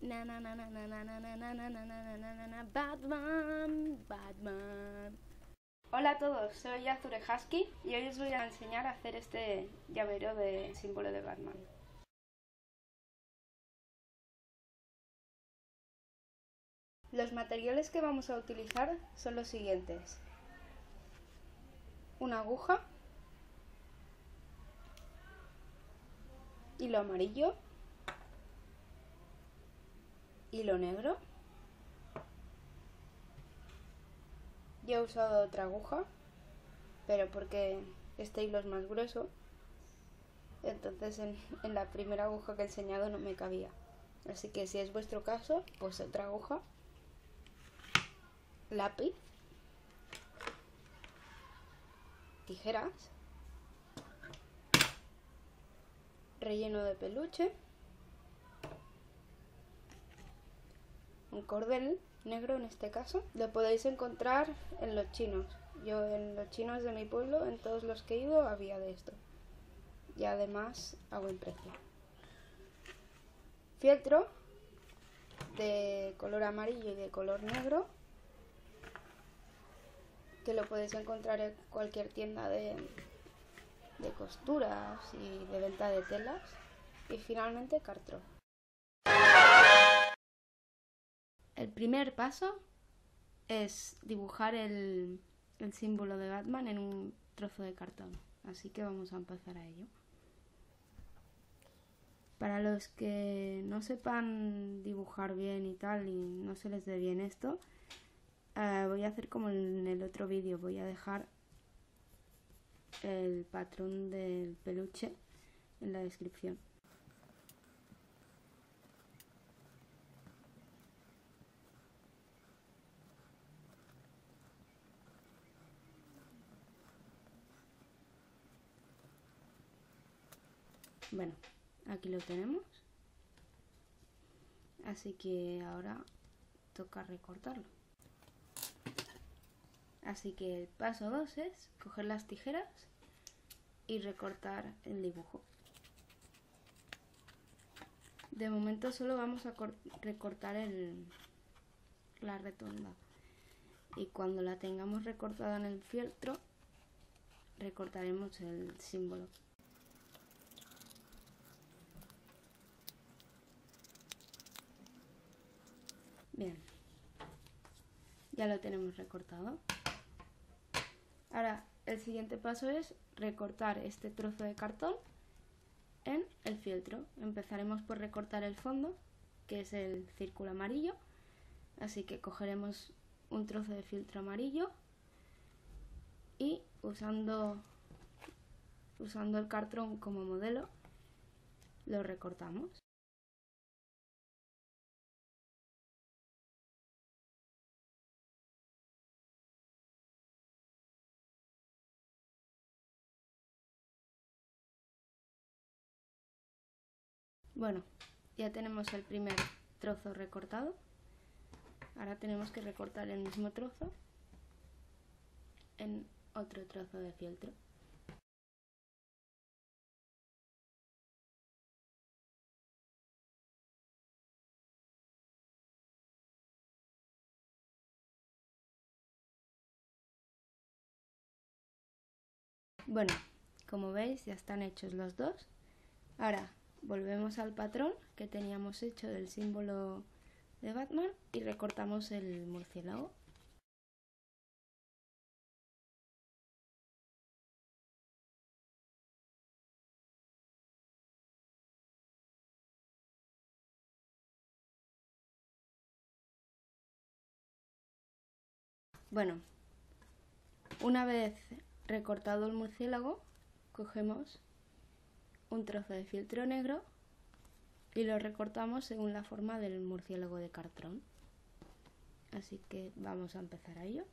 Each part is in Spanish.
Na na na na na na na na na na na na na na Batman, Batman. Hola a todos, soy Azure Husky y hoy os voy a enseñar a hacer este llavero de símbolo de Batman. Los materiales que vamos a utilizar son los siguientes. Una aguja, hilo amarillo, hilo negro. Yo he usado otra aguja, pero porque este hilo es más grueso, entonces en, en la primera aguja que he enseñado no me cabía. Así que si es vuestro caso, pues otra aguja lápiz, tijeras, relleno de peluche, cordel negro en este caso. Lo podéis encontrar en los chinos. Yo en los chinos de mi pueblo, en todos los que he ido, había de esto. Y además a buen precio. Fieltro de color amarillo y de color negro que lo podéis encontrar en cualquier tienda de, de costuras y de venta de telas. Y finalmente cartón. El primer paso es dibujar el, símbolo de Batman en un trozo de cartón. Así que vamos a empezar a ello. Para los que no sepan dibujar bien y tal y no se les dé bien esto, Uh, voy a hacer como en el otro vídeo, voy a dejar el patrón del peluche en la descripción. Bueno, aquí lo tenemos. Así que ahora toca recortarlo. Así que el paso 2 es coger las tijeras y recortar el dibujo. De momento solo vamos a recortar el, la retonda. Y cuando la tengamos recortada en el fieltro, recortaremos el símbolo. Bien, ya lo tenemos recortado. Ahora, el siguiente paso es recortar este trozo de cartón en el fieltro. Empezaremos por recortar el fondo, que es el círculo amarillo. Así que cogeremos un trozo de fieltro amarillo y usando, usando el cartón como modelo, lo recortamos. Bueno, ya tenemos el primer trozo recortado. Ahora tenemos que recortar el mismo trozo en otro trozo de fieltro. Bueno, como veis ya están hechos los dos. Ahora volvemos al patrón que teníamos hecho del símbolo de Batman y recortamos el murciélago. Bueno, una vez recortado el murciélago, cogemos un trozo de filtro negro y lo recortamos según la forma del murciélago de cartón. Así que vamos a empezar a ello.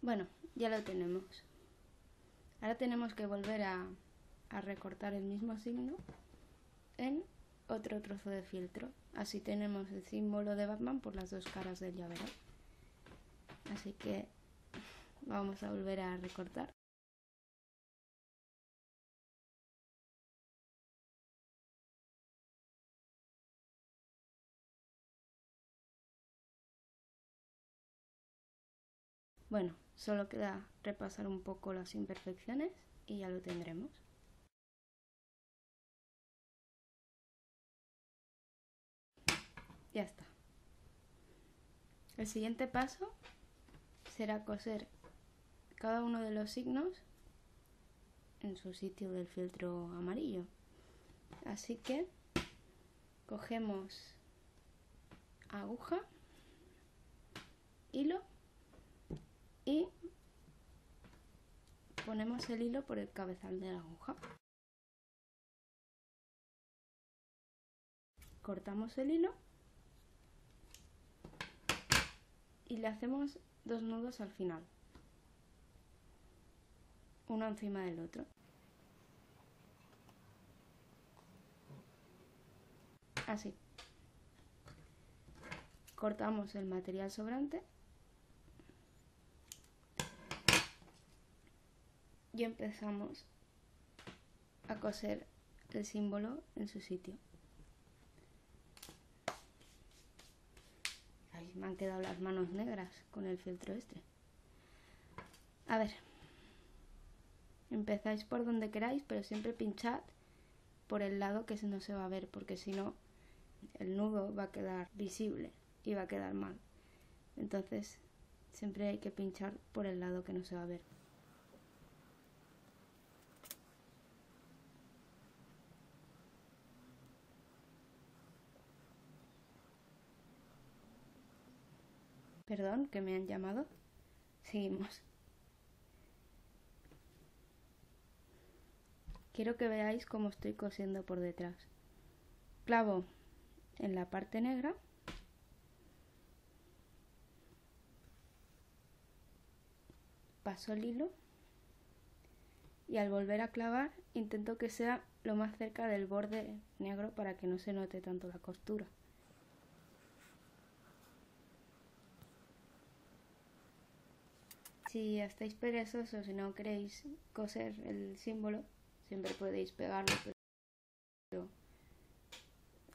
Bueno, ya lo tenemos. Ahora tenemos que volver a, a recortar el mismo signo en otro trozo de fieltro. Así tenemos el símbolo de Batman por las dos caras del llavero. Así que vamos a volver a recortar. Bueno, solo queda repasar un poco las imperfecciones y ya lo tendremos. Ya está. El siguiente paso será coser cada uno de los signos en su sitio del filtro amarillo. Así que cogemos aguja, hilo y ponemos el hilo por el cabezal de la aguja. Cortamos el hilo y le hacemos dos nudos al final, uno encima del otro. Así. Cortamos el material sobrante y empezamos a coser el símbolo en su sitio. Me han quedado las manos negras con el filtro este. A ver, empezáis por donde queráis, pero siempre pinchad por el lado que no se va a ver, porque si no, el nudo va a quedar visible y va a quedar mal. Entonces, siempre hay que pinchar por el lado que no se va a ver. Perdón, que me han llamado. Seguimos. Quiero que veáis cómo estoy cosiendo por detrás. Clavo en la parte negra. Paso el hilo. Y al volver a clavar intento que sea lo más cerca del borde negro para que no se note tanto la costura. Si estáis perezosos y no queréis coser el símbolo, siempre podéis pegarlo, pero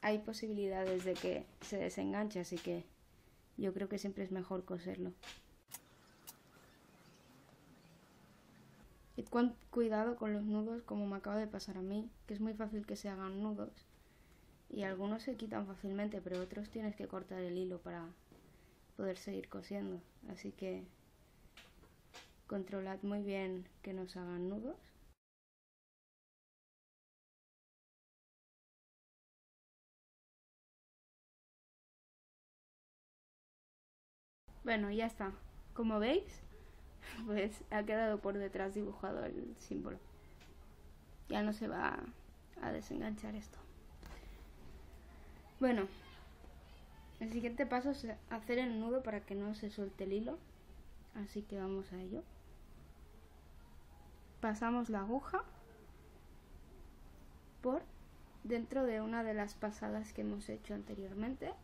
hay posibilidades de que se desenganche, así que yo creo que siempre es mejor coserlo. Y cuidado con los nudos como me acaba de pasar a mí, que es muy fácil que se hagan nudos. Y algunos se quitan fácilmente, pero otros tienes que cortar el hilo para poder seguir cosiendo. Así que Controlad muy bien que nos hagan nudos. Bueno, ya está. Como veis, pues ha quedado por detrás dibujado el símbolo. Ya no se va a desenganchar esto. Bueno, el siguiente paso es hacer el nudo para que no se suelte el hilo. Así que vamos a ello pasamos la aguja por dentro de una de las pasadas que hemos hecho anteriormente.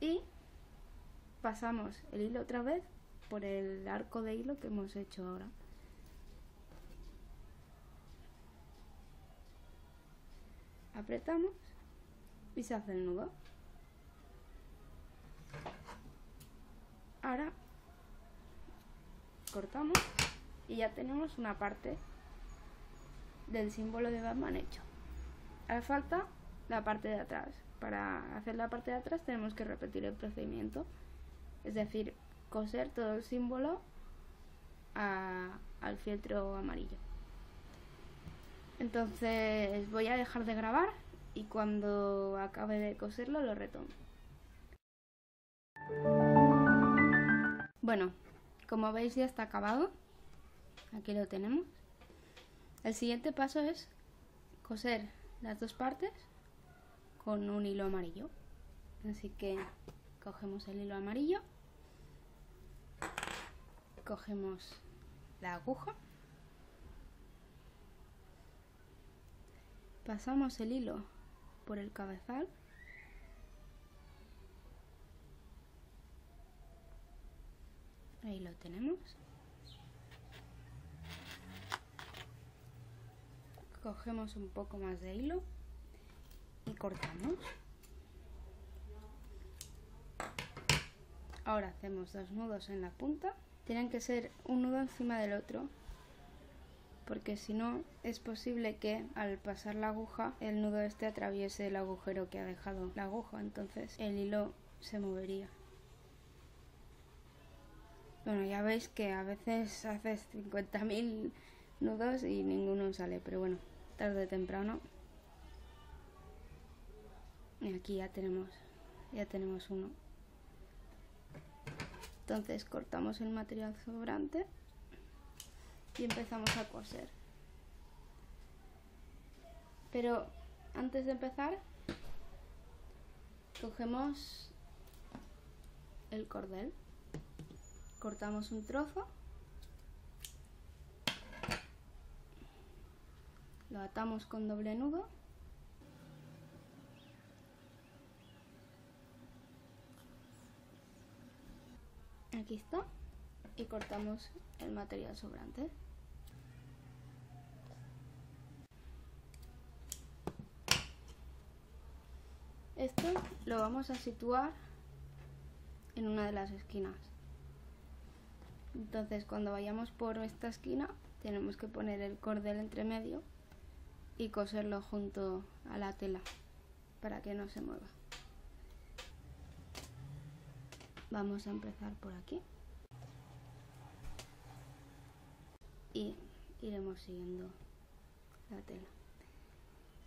Y pasamos el hilo otra vez por el arco de hilo que hemos hecho ahora. Apretamos y se hace el nudo. Ahora cortamos y ya tenemos una parte del símbolo de Batman hecho. Ahora falta la parte de atrás. Para hacer la parte de atrás tenemos que repetir el procedimiento, es decir, coser todo el símbolo al fieltro amarillo. Entonces voy a dejar de grabar y cuando acabe de coserlo lo retomo. Bueno, como veis ya está acabado. Aquí lo tenemos. El siguiente paso es coser las dos partes con un hilo amarillo. Así que cogemos el hilo amarillo, cogemos la aguja, pasamos el hilo por el cabezal Ahí lo tenemos. Cogemos un poco más de hilo y cortamos. Ahora hacemos dos nudos en la punta. Tienen que ser un nudo encima del otro porque si no es posible que al pasar la aguja el nudo este atraviese el agujero que ha dejado la aguja, entonces el hilo se movería. Bueno, ya veis que a veces haces 50.000 nudos y ninguno sale, pero bueno, tarde o temprano. Y aquí ya tenemos, ya tenemos uno. Entonces cortamos el material sobrante y empezamos a coser. Pero antes de empezar, cogemos el cordel, cortamos un trozo, lo atamos con doble nudo. Aquí está. Y cortamos el material sobrante. Esto lo vamos a situar en una de las esquinas. Entonces cuando vayamos por esta esquina tenemos que poner el cordel entre medio y coserlo junto a la tela para que no se mueva. Vamos a empezar por aquí. Y iremos siguiendo la tela.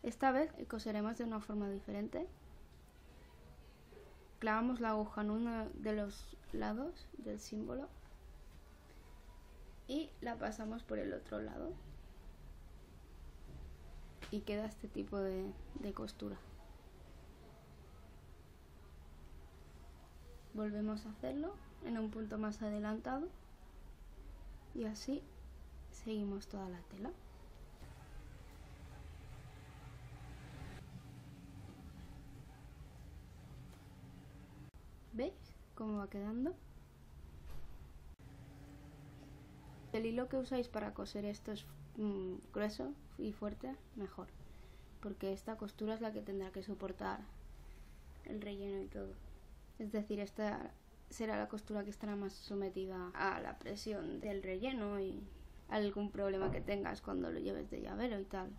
Esta vez coseremos de una forma diferente clavamos la aguja en uno de los lados del símbolo y la pasamos por el otro lado. Y queda este tipo de, costura. Volvemos a hacerlo en un punto más adelantado. Y así seguimos toda la tela. ¿Veis cómo va quedando? El hilo que usáis para coser esto es mm, grueso y fuerte, mejor. Porque esta costura es la que tendrá que soportar el relleno y todo. Es decir, esta será la costura que estará más sometida a la presión del relleno y algún problema que tengas cuando lo lleves de llavero y tal.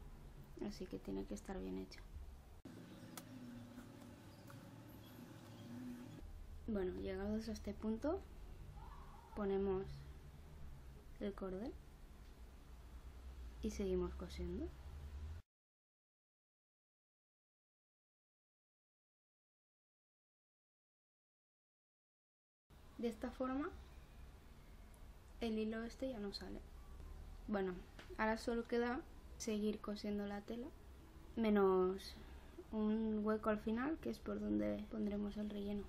Así que tiene que estar bien hecha. Bueno, llegados a este punto, ponemos el cordel y seguimos cosiendo. De esta forma, el hilo este ya no sale. Bueno, ahora solo queda seguir cosiendo la tela, menos un hueco al final, que es por donde pondremos el relleno.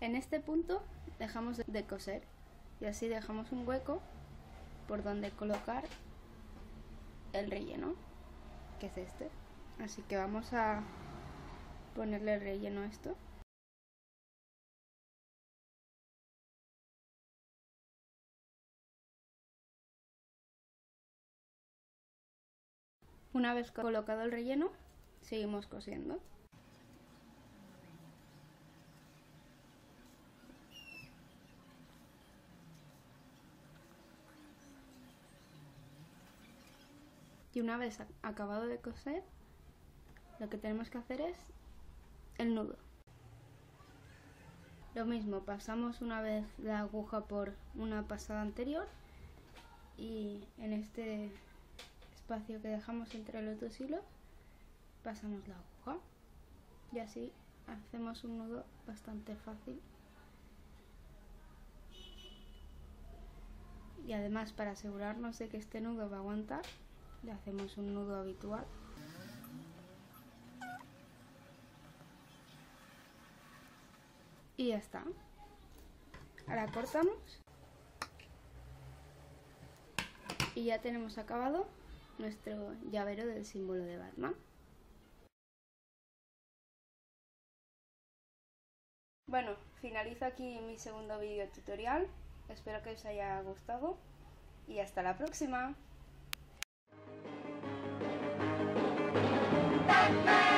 En este punto dejamos de coser y así dejamos un hueco por donde colocar el relleno, que es este. Así que vamos a ponerle el relleno a esto. Una vez colocado el relleno, seguimos cosiendo. Y una vez acabado de coser, lo que tenemos que hacer es el nudo. Lo mismo, pasamos una vez la aguja por una pasada anterior y en este espacio que dejamos entre los dos hilos pasamos la aguja y así hacemos un nudo bastante fácil y además para asegurarnos de que este nudo va a aguantar le hacemos un nudo habitual Y ya está. Ahora cortamos. Y ya tenemos acabado nuestro llavero del símbolo de Batman. Bueno, finalizo aquí mi segundo vídeo tutorial. Espero que os haya gustado y hasta la próxima. Batman.